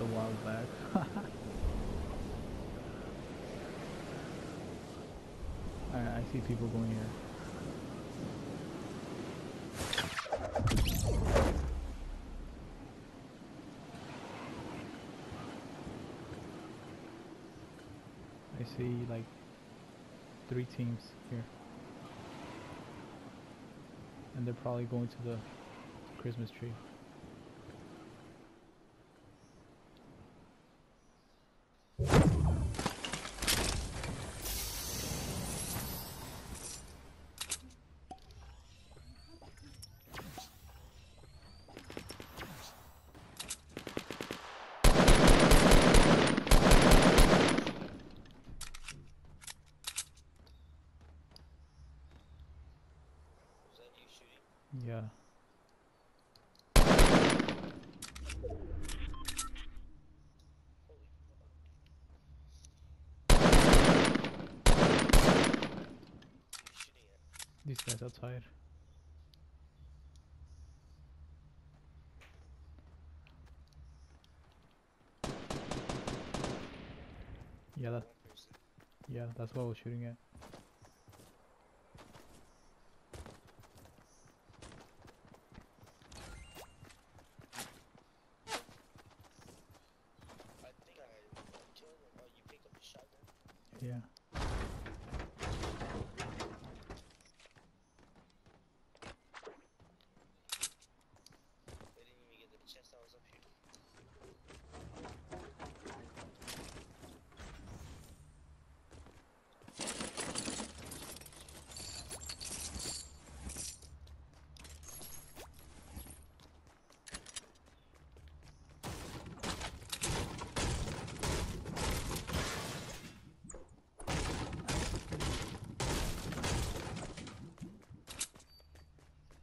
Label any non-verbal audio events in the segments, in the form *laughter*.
a while back. *laughs* Alright, I see people going here. I see like three teams here. And they're probably going to the Christmas tree. guys outside. Yeah, yeah, that's what I was shooting at.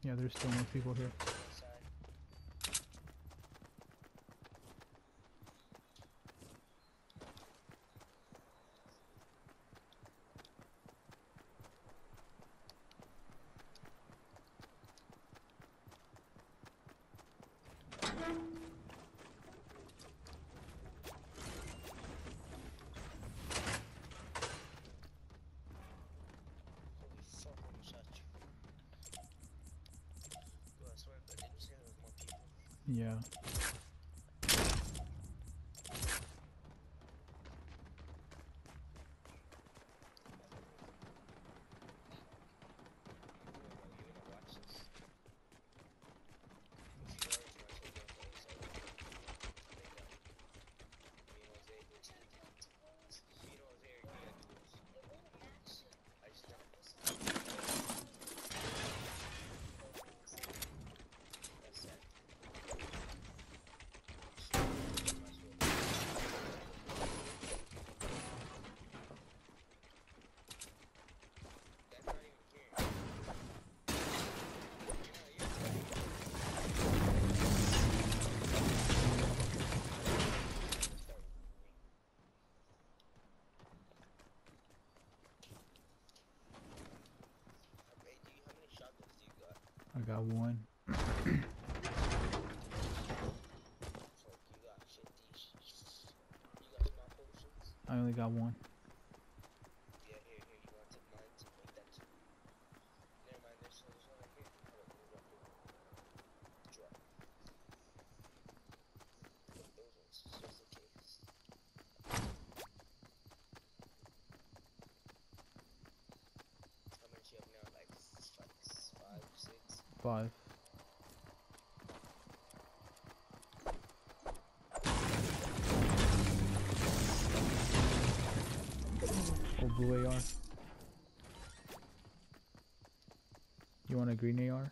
Yeah, there's still more people here. Yeah. got one. I only got one. on a green AR?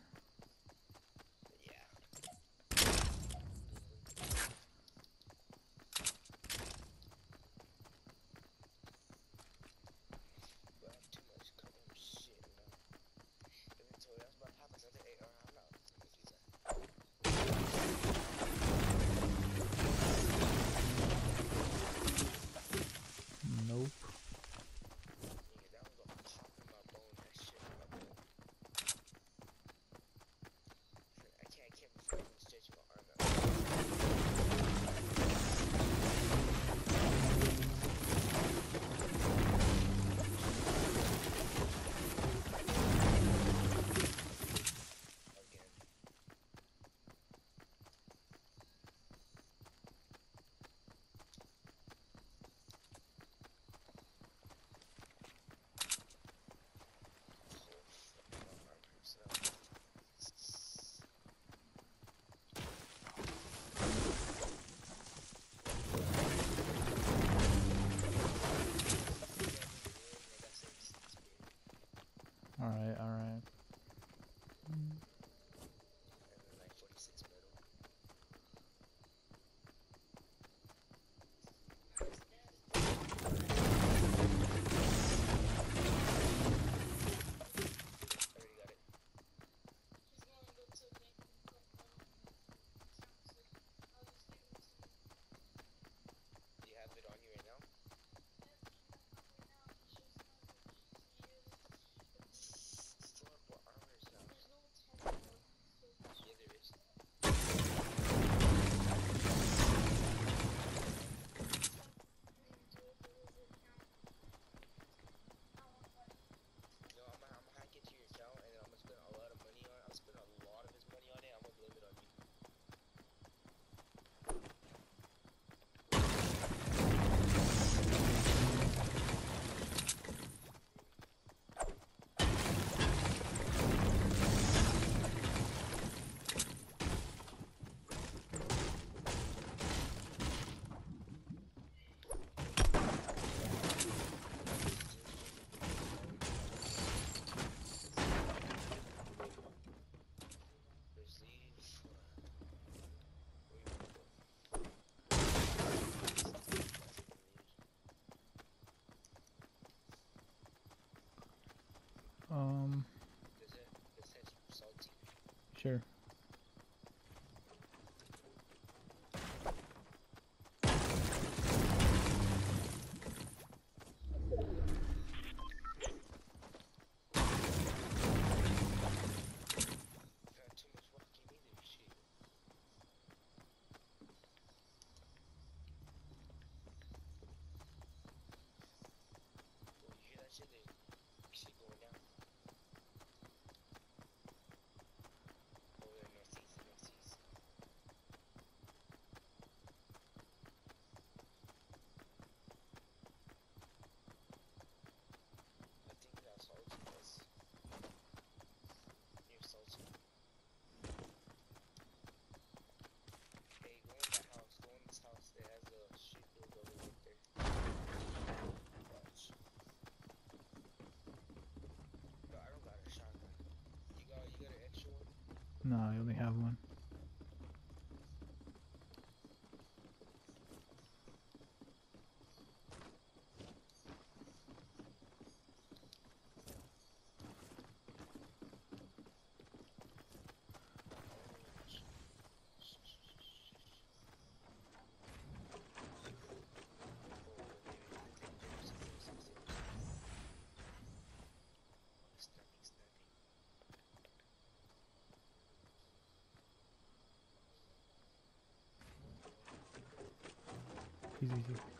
Sure. No, I only have one. easy.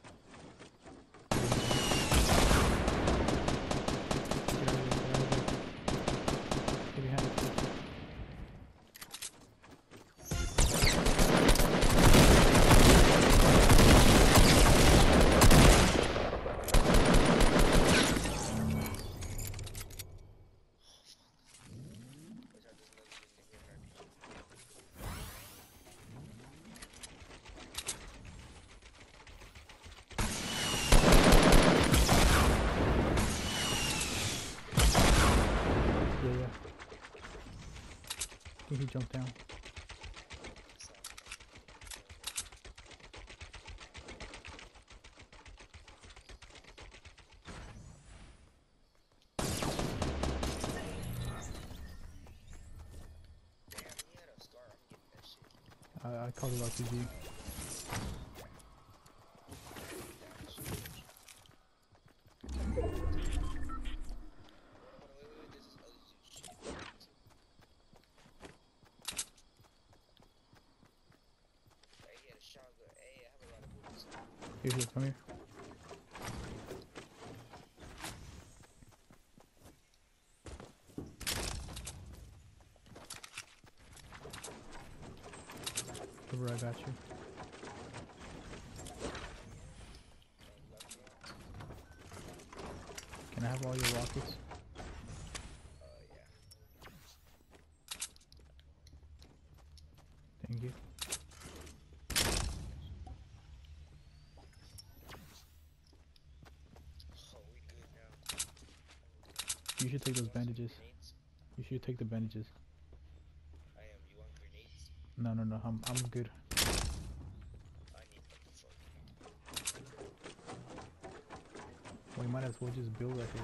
I, I it RPG. I got you. Can I have all your rockets? Thank you. You should take those bandages. You should take the bandages. No, no, no. I'm I'm good. We might as well just build right here.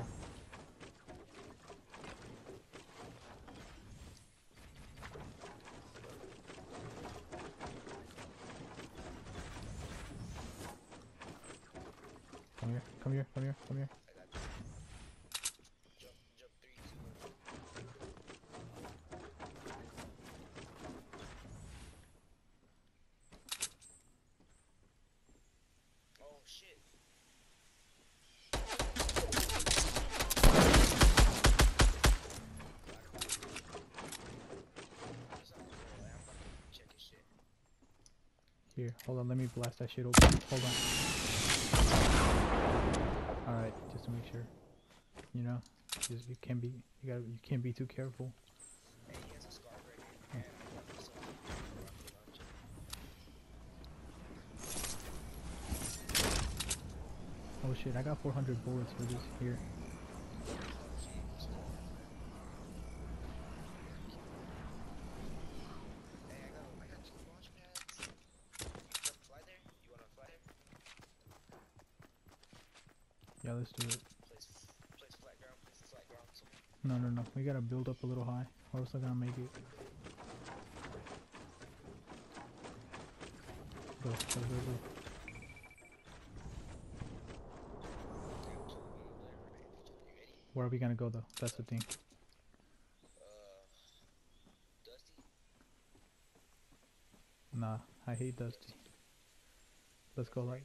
Come here, come here, come here, come here. Hold on, let me blast that shit open. Hold on. Alright, just to make sure. You know, you can't be, you gotta, you can't be too careful. Oh shit, I got 400 bullets for this here. No, no, no. We gotta build up a little high, or else they're gonna make it. Go, go, go, go. Where are we gonna go though? That's the thing. Nah, I hate Dusty. Let's go right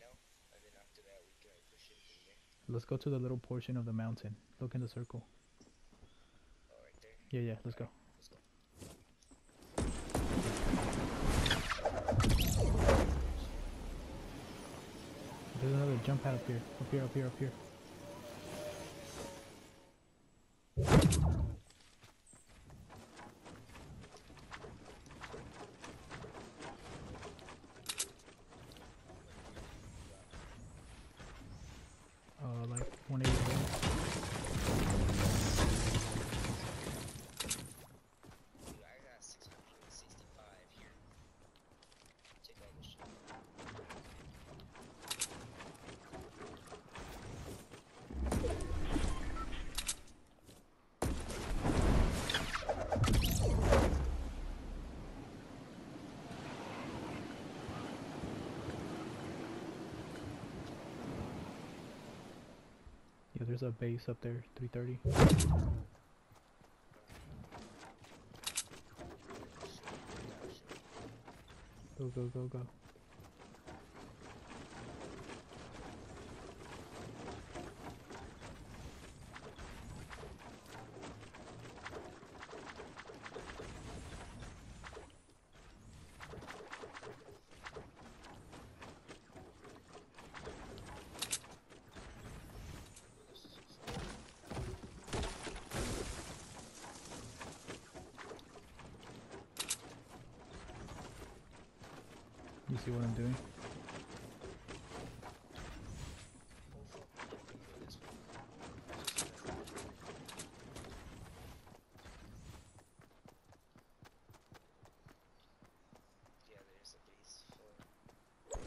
let's go to the little portion of the mountain. Look in the circle. Yeah, yeah, let's go. Let's go. There's another jump pad up here. Up here, up here, up here. Yeah, there's a base up there, 330. Go, go, go, go. See what I'm doing? Yeah, there's a base for.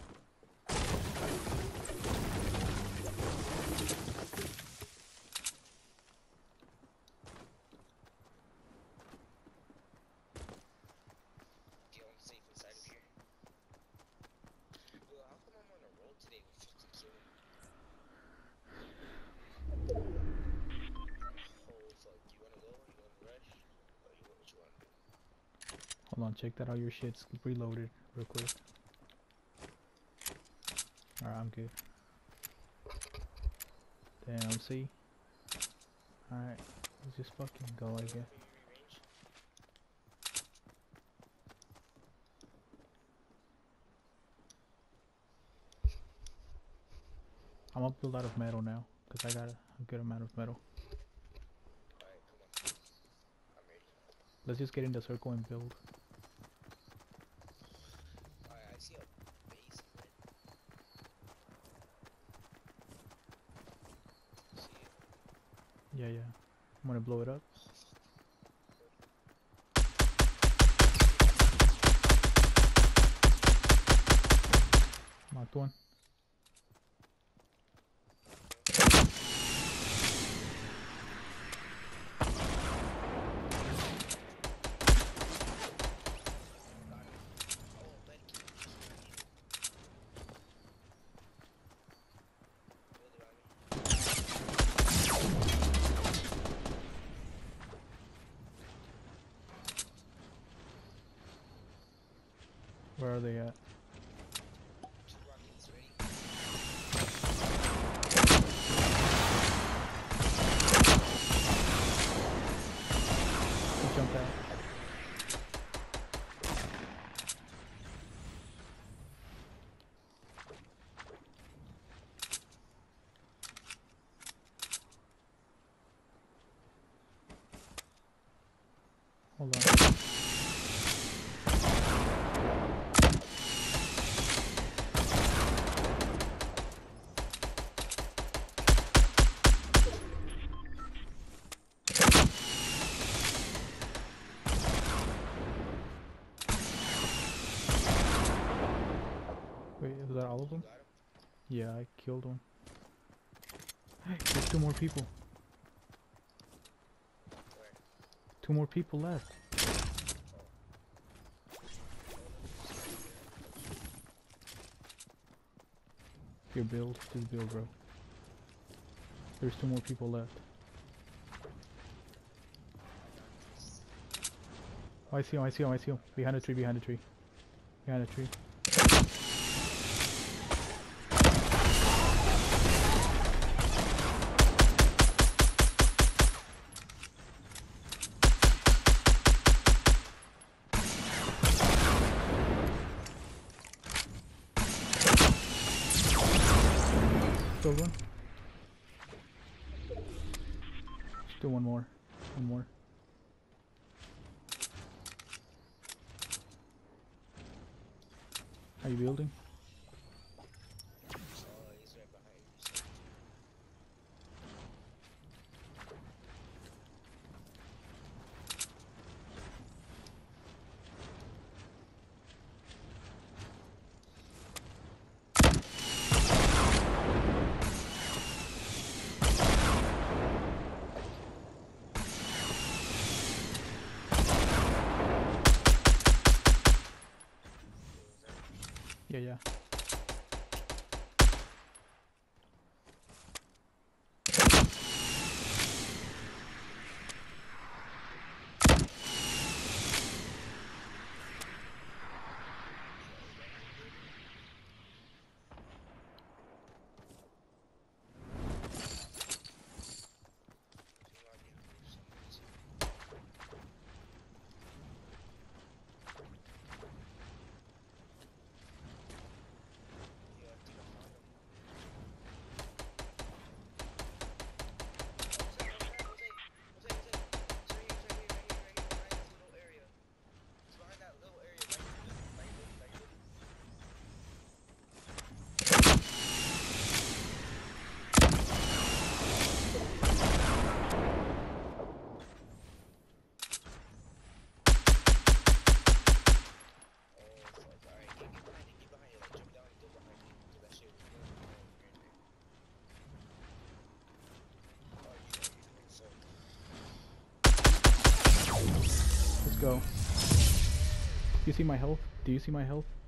Get on safe inside of here. Yo, how come I'm on a roll today with 50 killing? Oh fuck, you wanna go? You wanna rush? Or you what you wanna do? Hold on, check that out. Your shit's reloaded real quick. Alright, I'm good. Damn, see? Alright, let's just fucking go, I guess. I'm gonna build out of metal now, because I got a, a good amount of metal. Let's just get in the circle and build. Alright, I see a base in red. See it? Yeah, yeah. I'm gonna blow it up. Marked one. Oh, buddy, keep pushing on you. Build it on me. Where are they at? Two rockets ready. He jumped out. Hold on. Wait, is that all of them? Got him? Yeah, I killed one. There's two more people. Where? Two more people left. Here, build. Just build, bro. There's two more people left. Oh, I see him, I see him, I see him. Behind a tree, behind a tree. Behind the tree. Yeah, yeah. He might be hungry for some reason. Yeah, I think I found him. Oh, Jose, Jose, Jose, Jose, Jose. It's right here, it's right here, right here, right here, behind this little area. It's behind that little area, right here, right here, right here. Oh, fuck. Alright, get, get behind it, get behind it. Like, jump down and get behind it. Cause that shit was going on right there. Oh, you know, you doing so. Let's go. You see my health? Do you see my health?